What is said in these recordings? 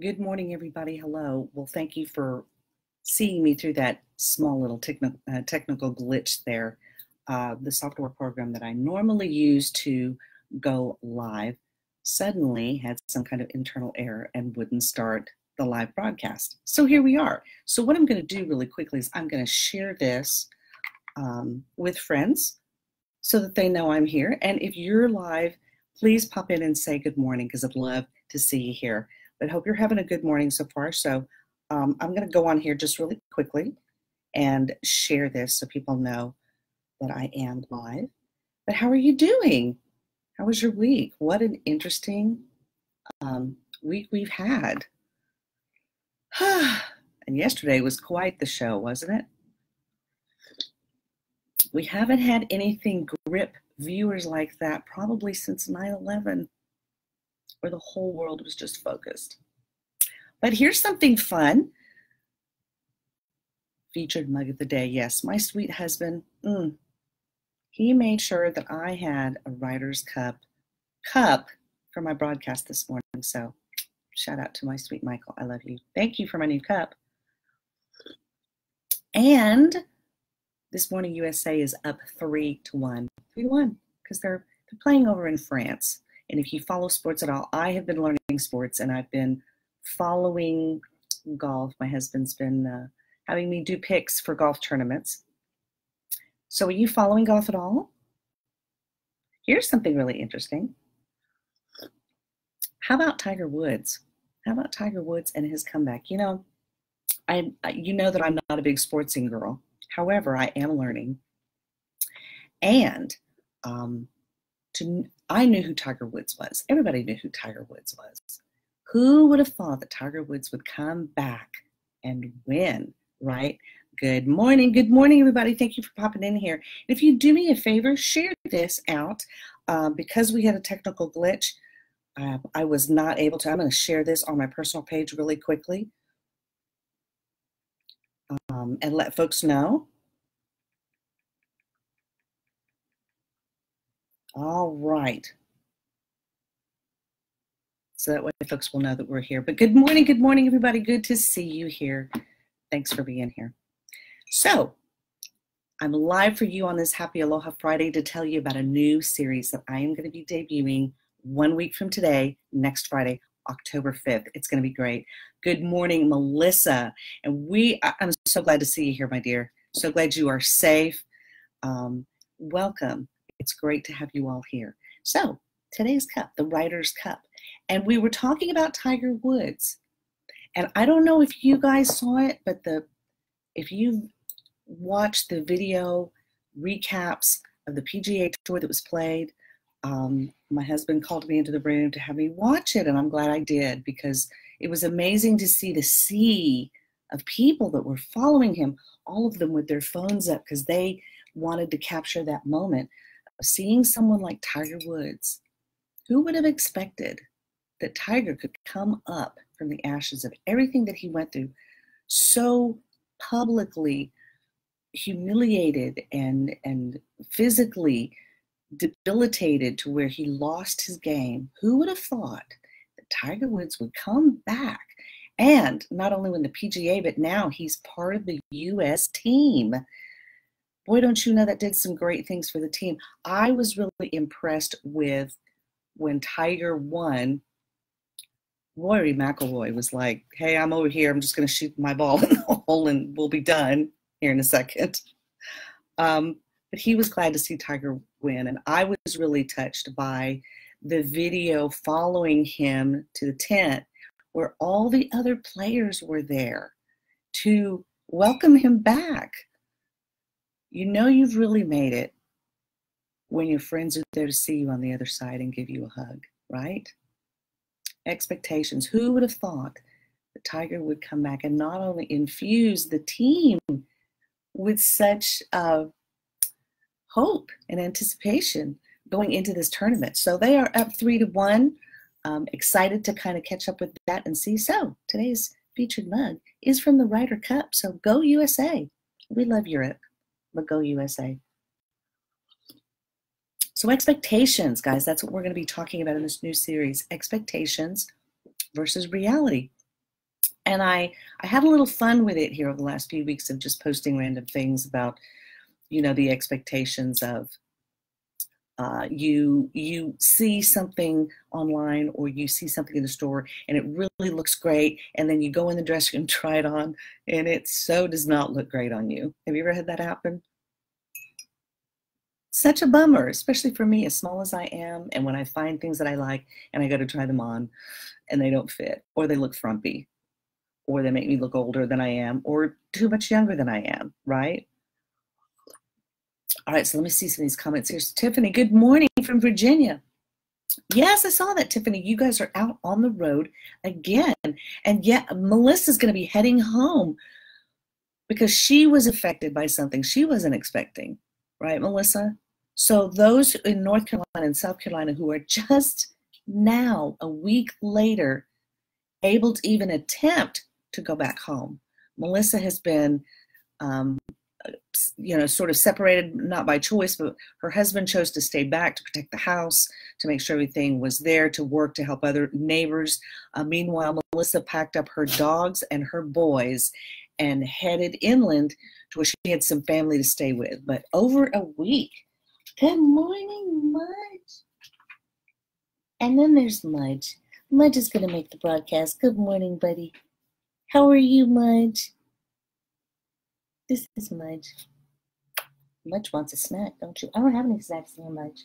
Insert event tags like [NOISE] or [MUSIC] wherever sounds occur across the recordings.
Good morning, everybody. Hello. Well, thank you for seeing me through that small little techni- uh, technical glitch there. Uh, the software program that I normally use to go live suddenly had some kind of internal error and wouldn't start the live broadcast. So here we are. So what I'm going to do really quickly is I'm going to share this um, with friends so that they know I'm here. And if you're live, please pop in and say good morning because I'd love to see you here. But hope you're having a good morning so far. So um, I'm going to go on here just really quickly and share this so people know that I am live. But how are you doing? How was your week? What an interesting um, week we've had. [SIGHS] and yesterday was quite the show, wasn't it? We haven't had anything grip viewers like that probably since 9 11, where the whole world was just focused. But here's something fun. Featured mug of the day. Yes, my sweet husband, mm, he made sure that I had a Writer's Cup cup for my broadcast this morning. So shout out to my sweet Michael. I love you. Thank you for my new cup. And this morning USA is up three to one. Three to one because they're they're playing over in France. And if you follow sports at all, I have been learning sports and I've been following golf. My husband's been uh, having me do picks for golf tournaments. So, are you following golf at all? Here's something really interesting. How about Tiger Woods? How about Tiger Woods and his comeback? You know, I you know that I'm not a big sportsing girl. However, I am learning, and um, to I knew who Tiger Woods was. Everybody knew who Tiger Woods was. Who would have thought that Tiger Woods would come back and win, right? Good morning. Good morning, everybody. Thank you for popping in here. If you do me a favor, share this out. Uh, because we had a technical glitch, uh, I was not able to. I'm going to share this on my personal page really quickly um, and let folks know. All right so that way folks will know that we're here. But good morning, good morning, everybody. Good to see you here. Thanks for being here. So, I'm live for you on this Happy Aloha Friday to tell you about a new series that I am going to be debuting one week from today, next Friday, October 5th. It's going to be great. Good morning, Melissa. And we, I'm so glad to see you here, my dear. So glad you are safe. Um, welcome. It's great to have you all here. So, today's cup, the Writer's Cup and we were talking about Tiger Woods. And I don't know if you guys saw it, but the if you watched the video recaps of the PGA tour that was played, um, my husband called me into the room to have me watch it, and I'm glad I did because it was amazing to see the sea of people that were following him, all of them with their phones up because they wanted to capture that moment. Seeing someone like Tiger Woods, who would have expected that Tiger could come up from the ashes of everything that he went through so publicly humiliated and and physically debilitated to where he lost his game who would have thought that tiger woods would come back? And not only win the pga but now he's part of the us team boy don't you know that did some great things for the team i was really impressed with when tiger won Rory McIlroy was like, "Hey, I'm over here. I'm just going to shoot my ball in the [LAUGHS] hole, and we'll be done here in a second. Um, but he was glad to see Tiger win, and I was really touched by the video following him to the tent, where all the other players were there to welcome him back. You know you've really made it when your friends are there to see you on the other side and give you a hug, right? expectations. Who would have thought that Tiger would come back and not only infuse the team with such uh, hope and anticipation going into this tournament? So they are up three to one. Um, excited to kind of catch up with that and see. So today's featured mug is from the Ryder Cup. So go USA. We love Europe, but go USA. So, expectations, guys, that's what we're going to be talking about in this new series expectations versus reality. And I, I had a little fun with it here over the last few weeks of just posting random things about, you know, the expectations of uh, you you see something online or you see something in the store and it really looks great and then you go in the dressing room [LAUGHS] try it on and it so does not look great on you. Have you ever had that happen? Such a bummer especially for me as small as i am and when i find things that i like and i go to try them on and they don't fit or they look frumpy or they make me look older than i am or too much younger than i am right all right, so let me see some of these comments. Here's Tiffany. Good morning from Virginia. Yes, I saw that, Tiffany. You guys are out on the road again. And yet, Melissa's going to be heading home because she was affected by something she wasn't expecting. Right, Melissa? So, those in North Carolina and South Carolina who are just now, a week later, able to even attempt to go back home, Melissa has been um, you know, sort of separated, not by choice, but her husband chose to stay back to protect the house, to make sure everything was there, to work, to help other neighbors. Uh, meanwhile, Melissa packed up her dogs and her boys and headed inland to where she had some family to stay with. But over a week. Good morning, Mudge. And then there's Mudge. Mudge is going to make the broadcast. Good morning, buddy. How are you, Mudge? This is Mudge. Mudge wants a snack, don't you? I don't have any snacks here, Mudge.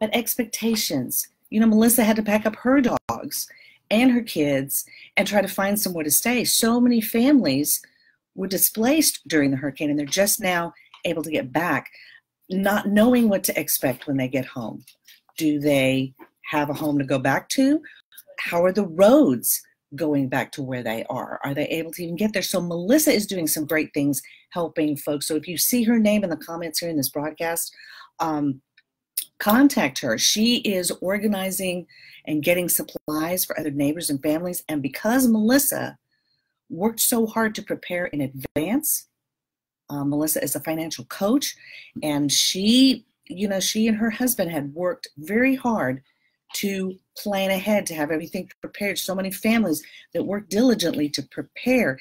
But expectations. You know, Melissa had to pack up her dogs and her kids and try to find somewhere to stay. So many families were displaced during the hurricane and they're just now able to get back, not knowing what to expect when they get home. Do they have a home to go back to? How are the roads? Going back to where they are? Are they able to even get there? So Melissa is doing some great things helping folks. So if you see her name in the comments here in this broadcast, um, contact her. She is organizing and getting supplies for other neighbors and families. And because Melissa worked so hard to prepare in advance, uh, Melissa is a financial coach, and she, you know, she and her husband had worked very hard to plan ahead, to have everything prepared. So many families that work diligently to prepare.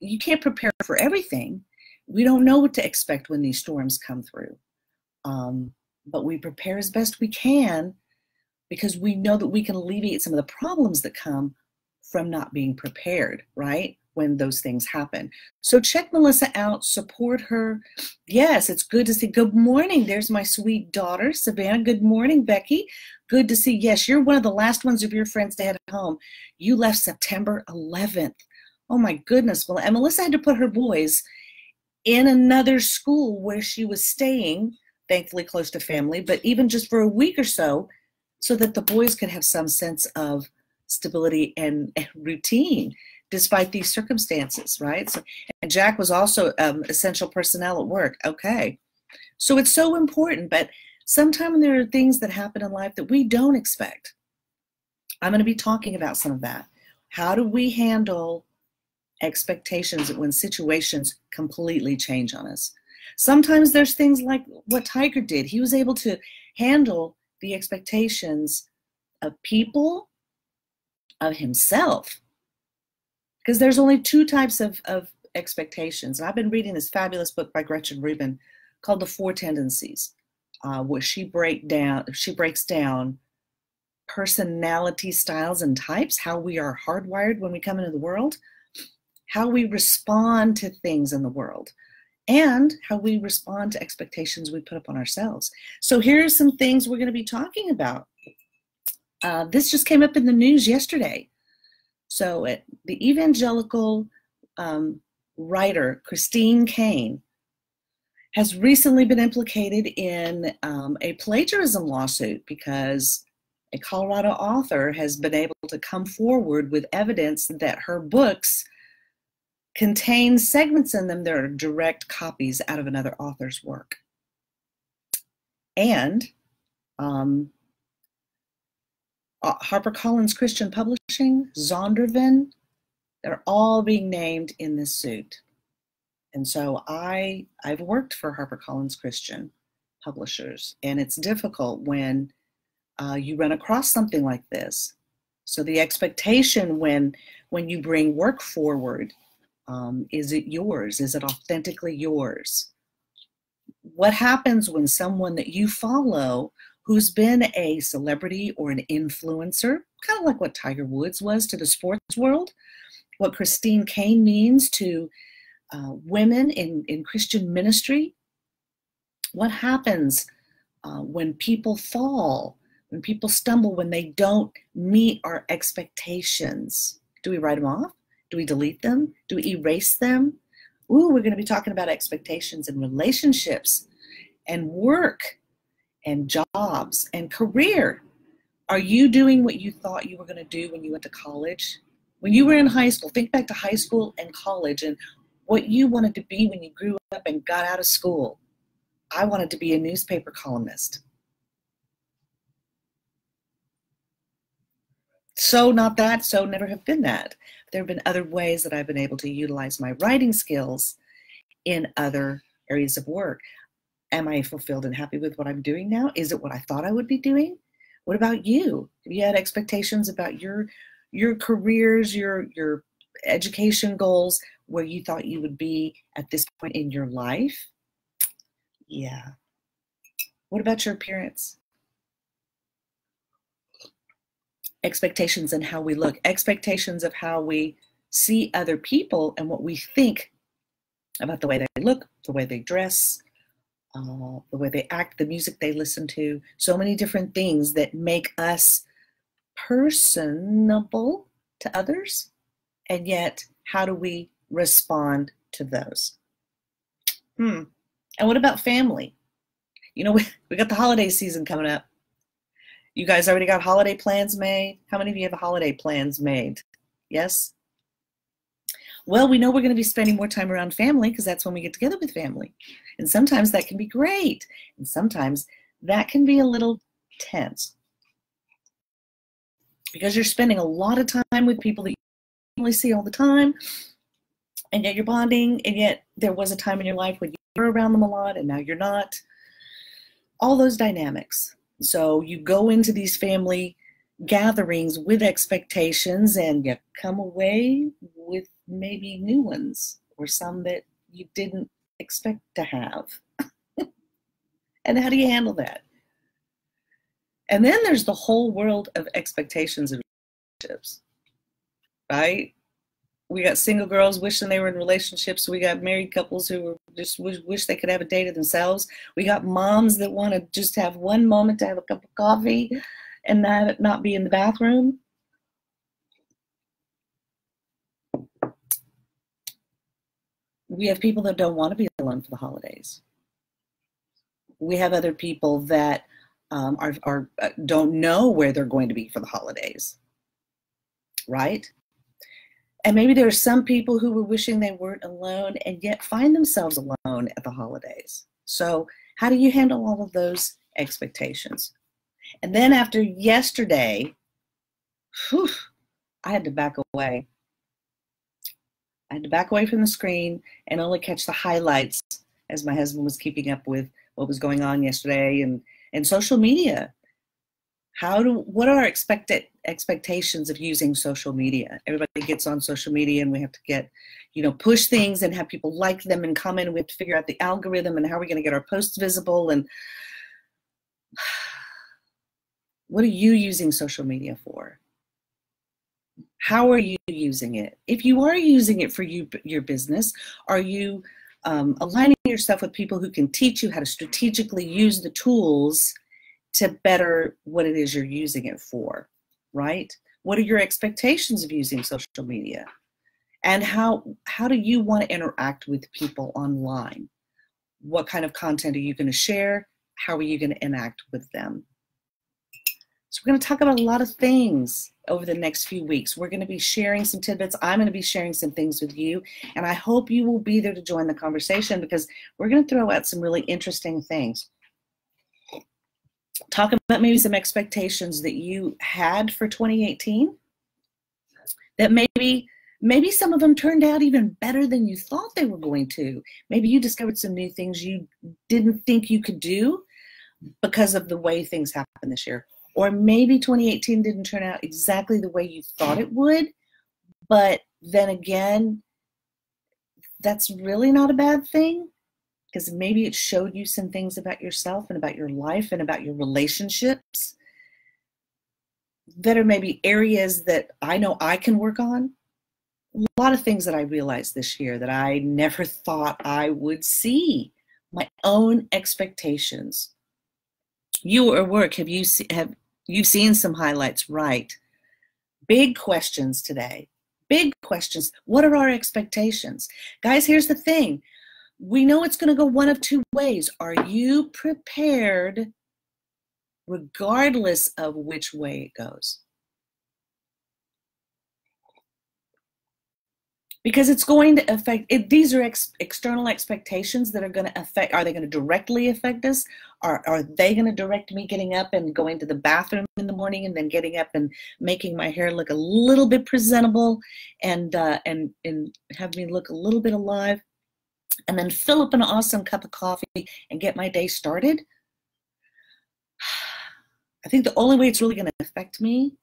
You can't prepare for everything. We don't know what to expect when these storms come through. Um, but we prepare as best we can because we know that we can alleviate some of the problems that come from not being prepared, right? when those things happen. So check Melissa out, support her. Yes, it's good to see. Good morning. There's my sweet daughter, Savannah. Good morning, Becky. Good to see. Yes, you're one of the last ones of your friends to head home. You left September 11th. Oh my goodness. Well, and Melissa had to put her boys in another school where she was staying, thankfully close to family, but even just for a week or so, so that the boys could have some sense of stability and, routine despite these circumstances, right? So, and Jack was also um, essential personnel at work. Okay. So it's so important, but sometimes there are things that happen in life that we don't expect. I'm going to be talking about some of that. How do we handle expectations when situations completely change on us? Sometimes there's things like what Tiger did. He was able to handle the expectations of people, of himself, because there's only two types of, of expectations. And I've been reading this fabulous book by Gretchen Rubin called The Four Tendencies, uh, she break down she breaks down personality styles and types, how we are hardwired when we come into the world, how we respond to things in the world, and how we respond to expectations we put up on ourselves. So here are some things we're going to be talking about. Uh, this just came up in the news yesterday. So it, the evangelical um, writer Christine Caine has recently been implicated in um, a plagiarism lawsuit because a Colorado author has been able to come forward with evidence that her books contain segments in them that are direct copies out of another author's work. And um, uh, HarperCollins Christian Publishing, Zondervan, they're all being named in this suit. And so I I've worked for HarperCollins Christian publishers, and it's difficult when uh, you run across something like this So the expectation when when you bring work forward, um, is it yours? Is it authentically yours? What happens when someone that you follow who's been a celebrity or an influencer, kind of like what Tiger Woods was to the sports world, what Christine Caine means to uh, women in, in Christian ministry, what happens uh, when people fall, when people stumble, when they don't meet our expectations? Do we write them off? Do we delete them? Do we erase them? Ooh, we're going to be talking about expectations and relationships and work and jobs and career. Are you doing what you thought you were going to do when you went to college? When you were in high school, think back to high school and college and what you wanted to be when you grew up and got out of school. I wanted to be a newspaper columnist. So, not that, so never have been that. There have been other ways that I've been able to utilize my writing skills in other areas of work. Am I fulfilled and happy with what I'm doing now? Is it what I thought I would be doing? What about you? Have you had expectations about your your careers, your your education goals, where you thought you would be at this point in your life? Yeah. What about your appearance? Expectations and how we look, expectations of how we see other people and what we think about the way they look, the way they dress, uh, the way they act, the music they listen to, so many different things that make us personable to others. And yet, how do we respond to those? Hmm. And what about family? You know, [LAUGHS] we, we got the holiday season coming up. You guys already got holiday plans made? How many of you have holiday plans made? Yes? Well, we know we're going to be spending more time around family because that's when we get together with family. And sometimes that can be great. And sometimes that can be a little tense because you're spending a lot of time with people that only see all the time. And yet you're bonding. And yet there was a time in your life when you were around them a lot and now you're not. All those dynamics. So you go into these family gatherings with expectations and you come away with maybe new ones or some that you didn't expect to have. [LAUGHS] and how do you handle that? And then there's the whole world of expectations and relationships, right? We got single girls wishing they were in relationships. We got married couples who just wish, wish they could have a day to themselves. We got moms that want to just have one moment to have a cup of coffee and not, not be in the bathroom. we have people that don't want to be alone for the holidays. We have other people that um, are, are uh, don't know where they're going to be for the holidays, right? And maybe there are some people who were wishing they weren't alone and yet find themselves alone at the holidays. So, how do you handle all of those expectations? And then after yesterday, whew, I had to back away I had to back away from the screen and only catch the highlights as my husband was keeping up with what was going on yesterday and, and social media. How do what are our expected expectations of using social media? Everybody gets on social media and we have to get, you know, push things and have people like them and comment. And we have to figure out the algorithm and how we're going to get our posts visible. And [SIGHS] what are you using social media for? How are you using it? If you are using it for you, your business, are you um, aligning yourself with people who can teach you how to strategically use the tools to better what it is you're using it for, right? What are your expectations of using social media? And how, how do you want to interact with people online? What kind of content are you going to share? How are you going to interact with them? So we're going to talk about a lot of things over the next few weeks. We're going to be sharing some tidbits. I'm going to be sharing some things with you, and I hope you will be there to join the conversation because we're going to throw out some really interesting things. Talk about maybe some expectations that you had for 2018 that maybe maybe some of them turned out even better than you thought they were going to. Maybe you discovered some new things you didn't think you could do because of the way things happened this year Or maybe 2018 didn't turn out exactly the way you thought it would, but then again, that's really not a bad thing because maybe it showed you some things about yourself and about your life and about your relationships that are maybe areas that I know I can work on. A lot of things that I realized this year that I never thought I would see. My own expectations. You or work, have you see, have you've seen some highlights, right? Big questions today. Big questions. What are our expectations? Guys, here's the thing. We know it's going to go one of two ways. Are you prepared regardless of which way it goes. Because it's going to affect, it, these are ex, external expectations that are going to affect, are they going to directly affect us? Are, are they going to direct me getting up and going to the bathroom in the morning and then getting up and making my hair look a little bit presentable and, uh, and, and have me look a little bit alive? And then fill up an awesome cup of coffee and get my day started? [SIGHS] I think the only way it's really going to affect me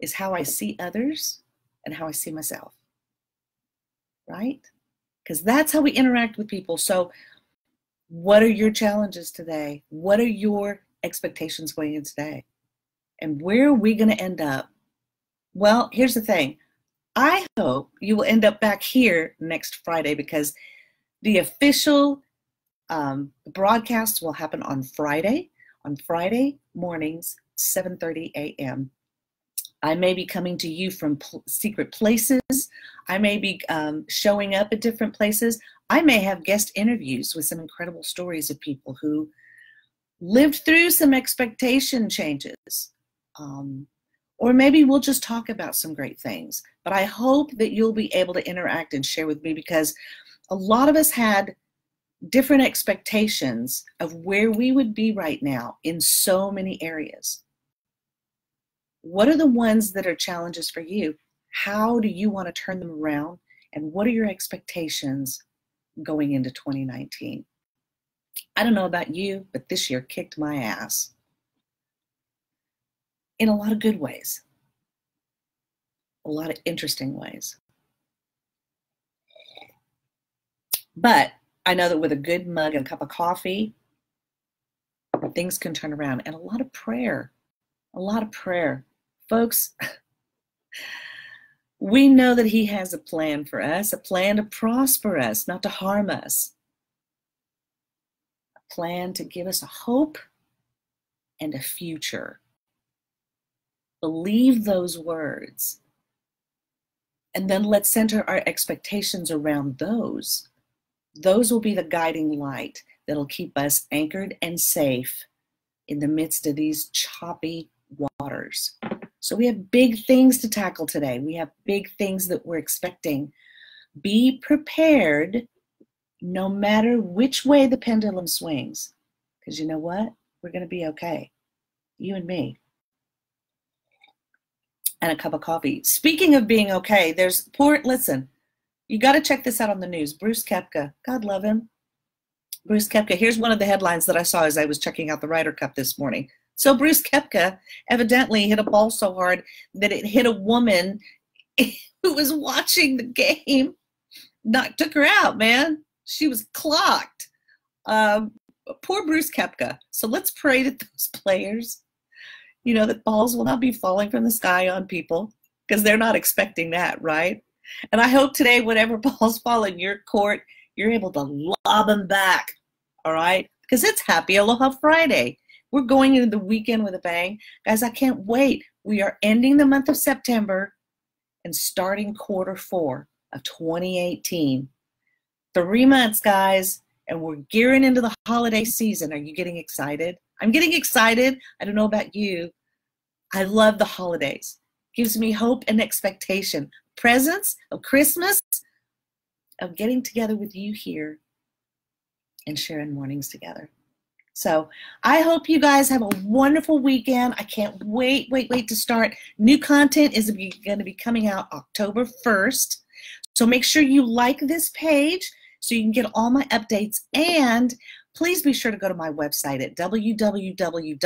is how I see others and how I see myself. Right? Because that's how we interact with people. So, what are your challenges today? What are your expectations going in today? And where are we going to end up? Well, here's the thing I hope you will end up back here next Friday because the official um, broadcast will happen on Friday on Friday mornings, 7:30 a.m. I may be coming to you from pl- secret places. I may be um, showing up at different places. I may have guest interviews with some incredible stories of people who lived through some expectation changes. Um, or maybe we'll just talk about some great things. But I hope that you'll be able to interact and share with me because a lot of us had different expectations of where we would be right now in so many areas. What are the ones that are challenges for you? How do you want to turn them around? And what are your expectations going into 2019? I don't know about you, but this year kicked my ass in a lot of good ways, a lot of interesting ways. But I know that with a good mug and a cup of coffee, things can turn around. And a lot of prayer, a lot of prayer. Folks, [LAUGHS] we know that He has a plan for us, a plan to prosper us, not to harm us, a plan to give us a hope and a future. Believe those words. And then let's center our expectations around those those will be the guiding light that'll keep us anchored and safe in the midst of these choppy waters. So we have big things to tackle today. We have big things that we're expecting. Be prepared no matter which way the pendulum swings. Because you know what? We're going to be okay. You and me. And a cup of coffee. Speaking of being okay, there's poor, listen, you got to check this out on the news. Bruce Koepka, God love him. Bruce Koepka, Here's one of the headlines that I saw as I was checking out the Ryder Cup this morning. So Bruce Koepka evidently hit a ball so hard that it hit a woman [LAUGHS] who was watching the game. Not took her out, man. She was clocked. Um, poor Bruce Koepka. So let's pray that those [LAUGHS] players, you know, that balls will not be falling from the sky on people because they're not expecting that, right? And I hope today, whatever [LAUGHS] balls fall in your court, you're able to lob them back. All right? Because it's Happy Aloha Friday. We're going into the weekend with a bang. Guys, I can't wait. We are ending the month of September and starting quarter four of 2018. Three months, guys, and we're gearing into the holiday season. Are you getting excited? I'm getting excited. I don't know about you. I love the holidays. Gives me hope and expectation presents of Christmas, of getting together with you here and sharing mornings together. So I hope you guys have a wonderful weekend. I can't wait, wait, wait to start. New content is going to be coming out October 1st. So make sure you like this page so you can get all my updates. And please be sure to go to my website at www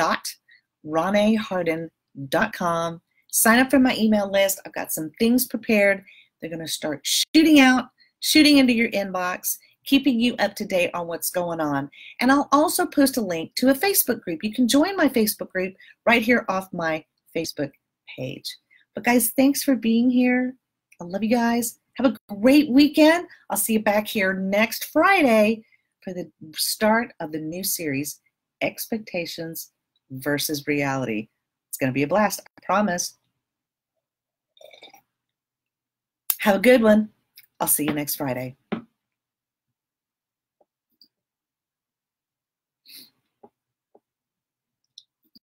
roneiharden.com. Sign up for my email list. I've got some things prepared. They're going to start shooting out, shooting into your inbox, keeping you up to date on what's going on. And I'll also post a link to a Facebook group. You can join my Facebook group right here off my Facebook page. But guys, thanks for being here. I love you guys. Have a great weekend. I'll see you back here next Friday for the start of the new series, Expectations versus Reality. It's going to be a blast, I promise. Have a good one. I'll see you next Friday.